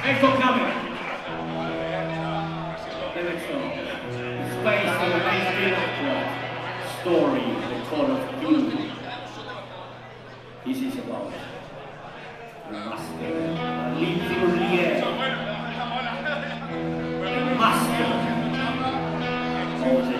Thanks for coming. The next song. Space and the Nice Electro. Story, the Call of Duty. This is about a master, the air. master. Oh,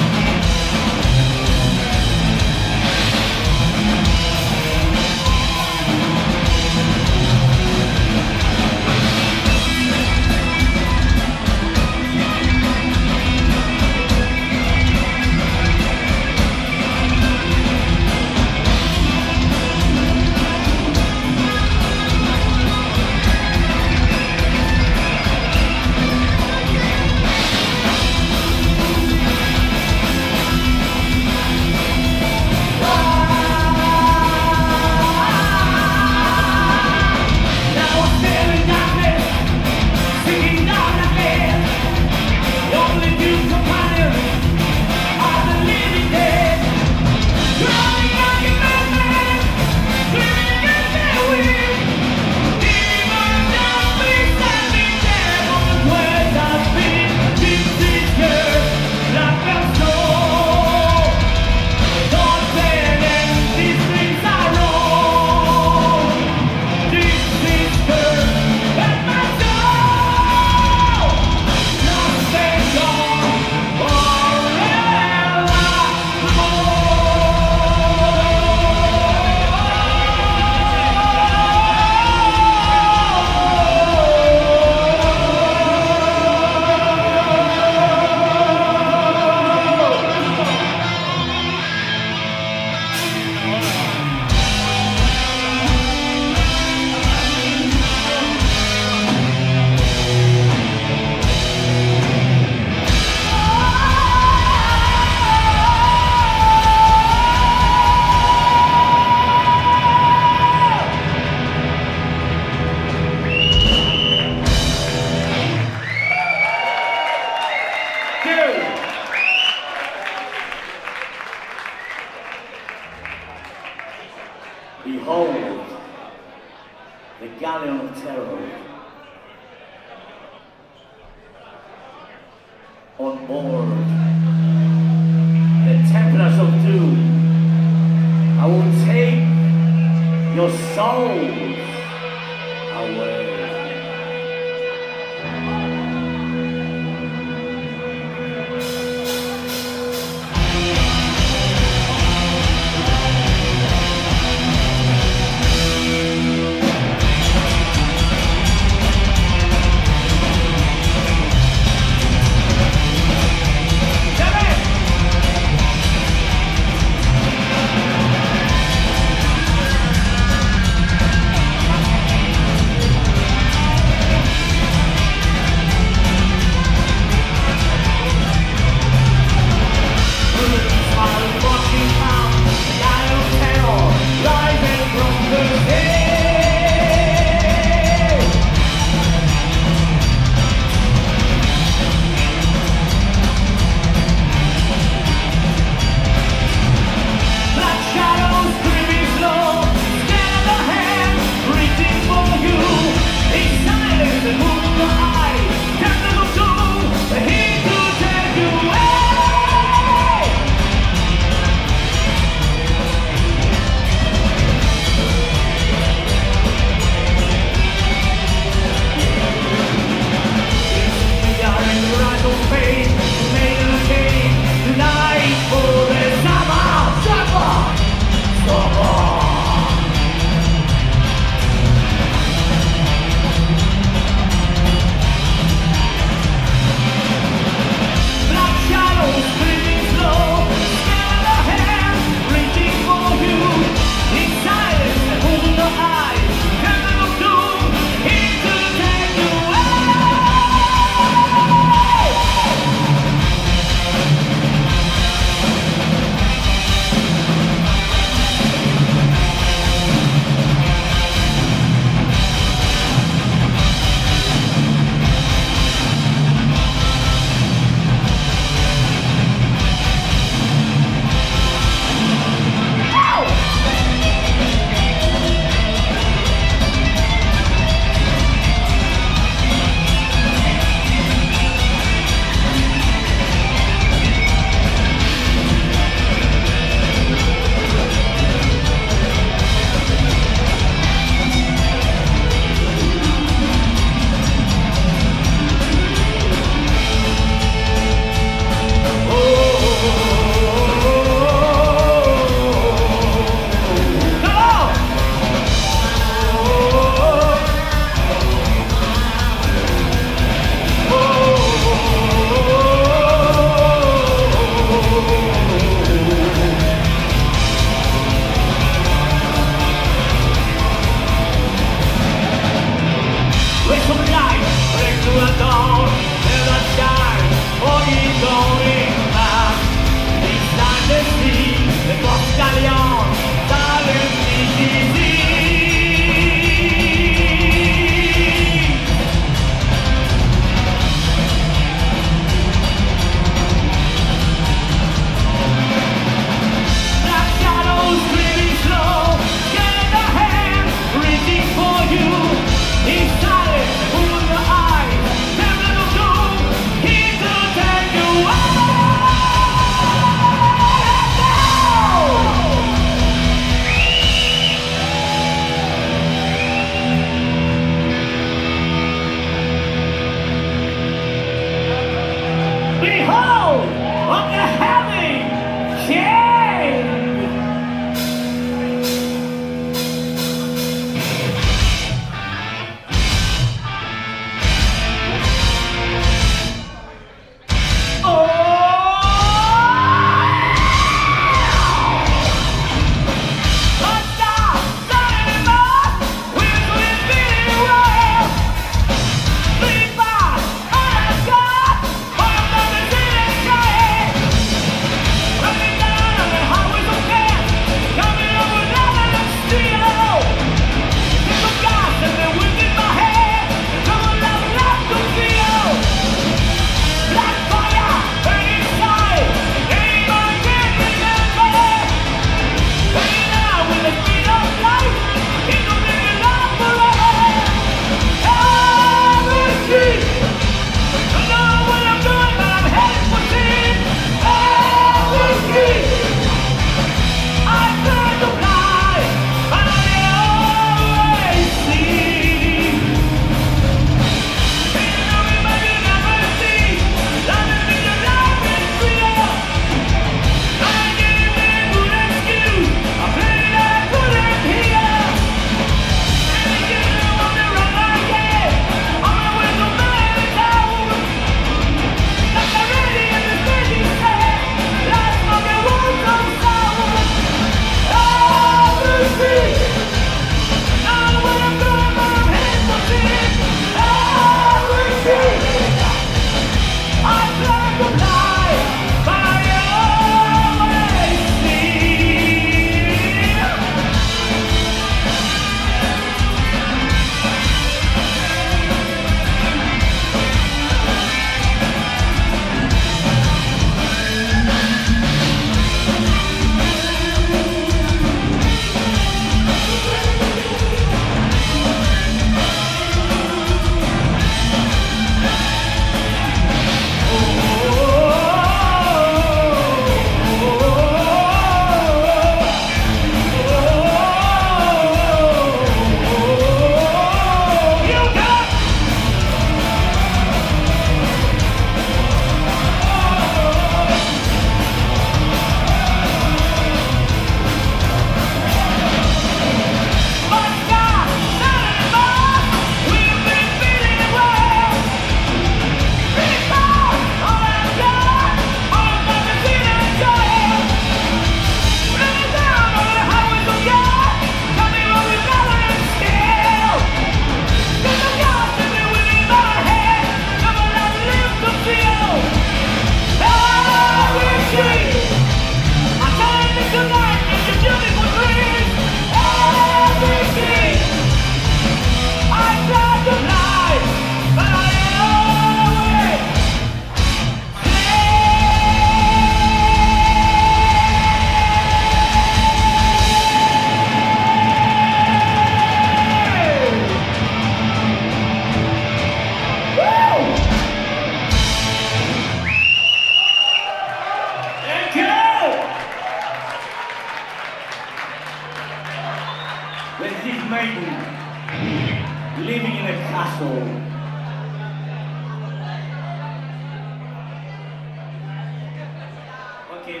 Okay,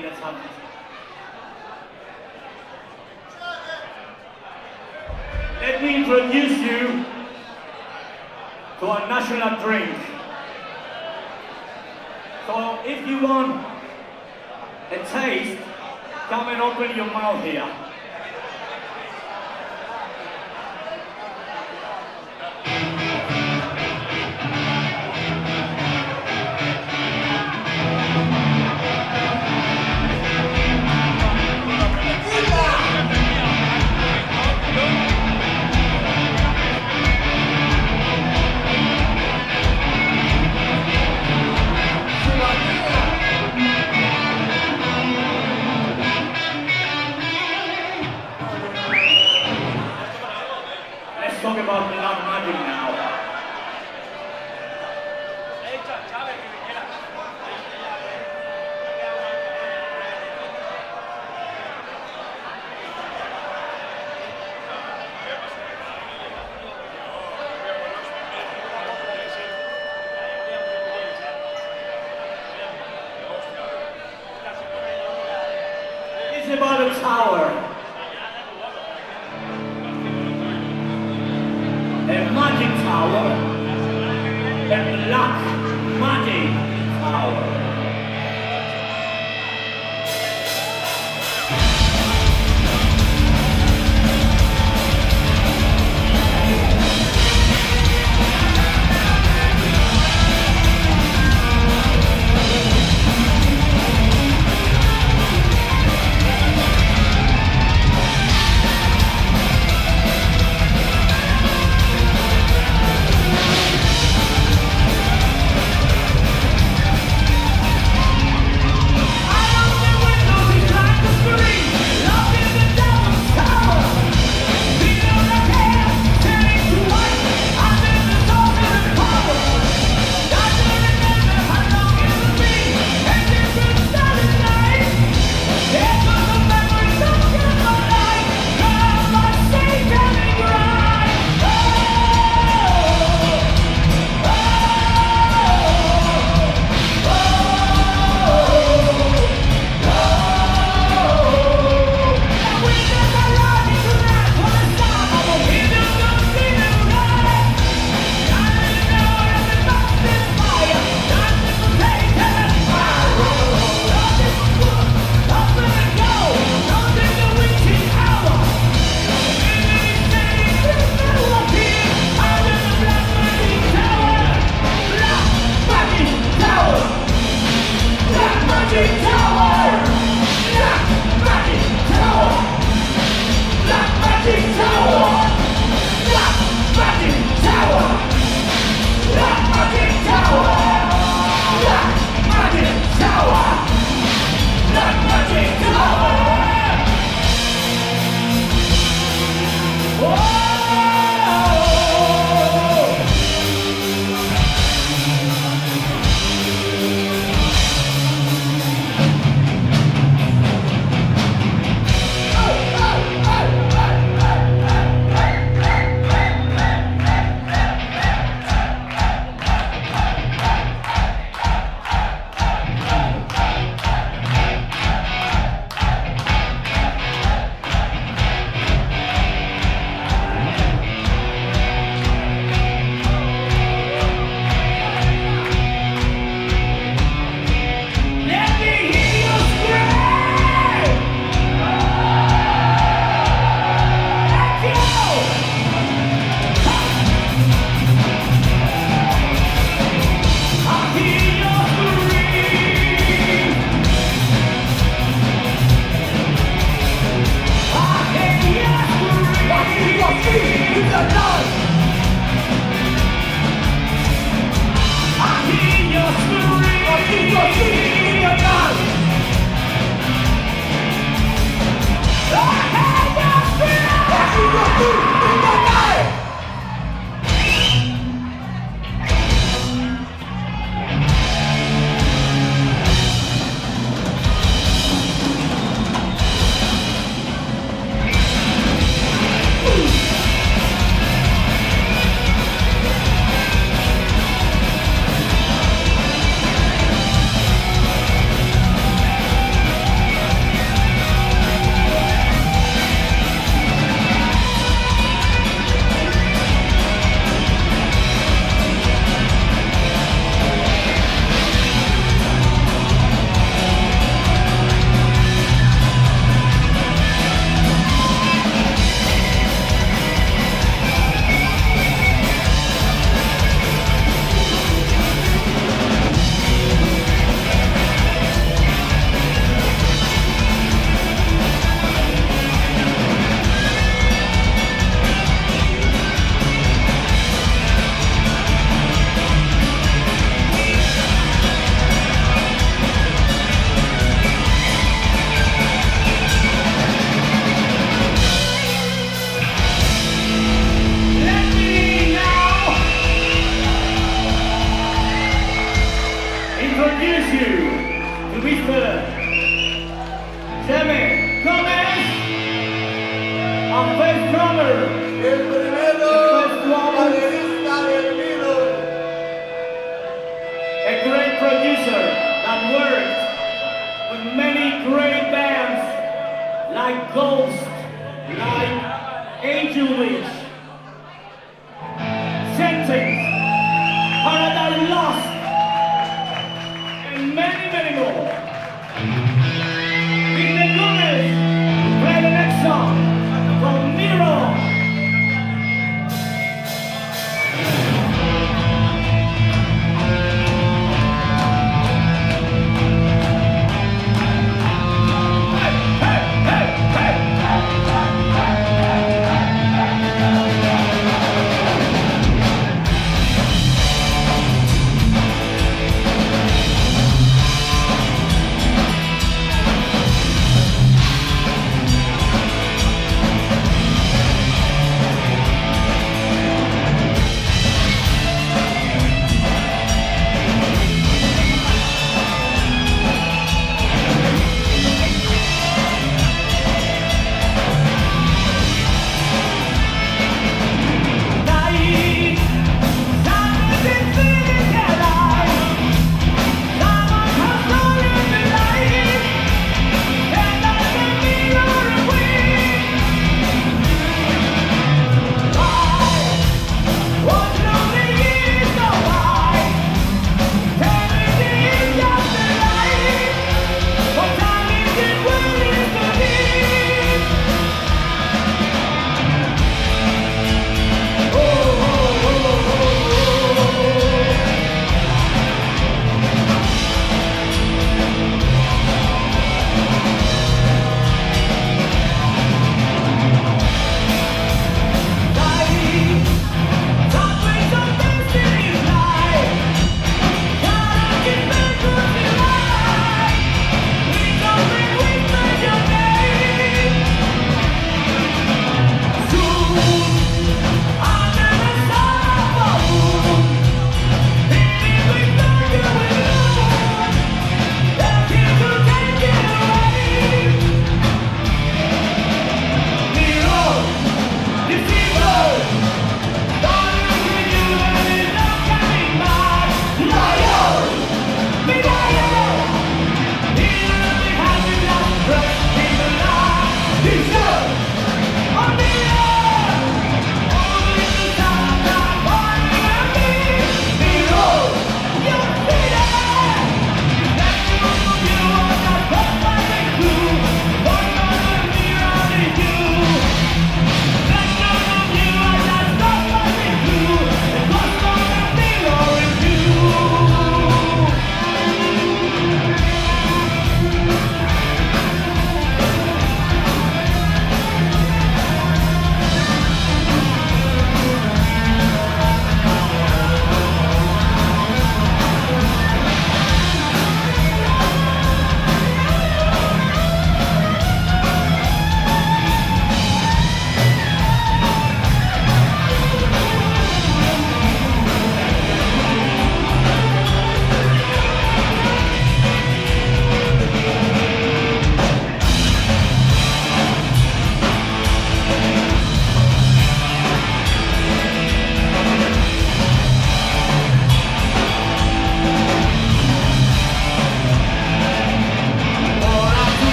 Let me introduce you to our national drink. So if you want a taste, come and open your mouth here.